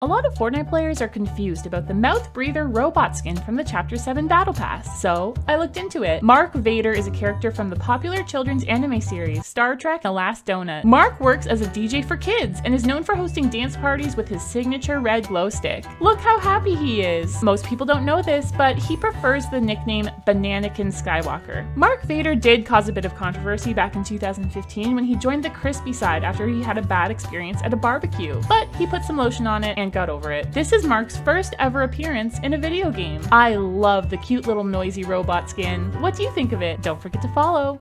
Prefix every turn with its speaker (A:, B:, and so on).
A: A lot of Fortnite players are confused about the mouth breather robot skin from the Chapter 7 Battle Pass, so I looked into it. Mark Vader is a character from the popular children's anime series Star Trek The Last Donut. Mark works as a DJ for kids and is known for hosting dance parties with his signature red glow stick. Look how happy he is! Most people don't know this, but he prefers the nickname Bananakin Skywalker. Mark Vader did cause a bit of controversy back in 2015 when he joined the crispy side after he had a bad experience at a barbecue, but he put some lotion on it and got over it. This is Mark's first ever appearance in a video game. I love the cute little noisy robot skin. What do you think of it? Don't forget to follow.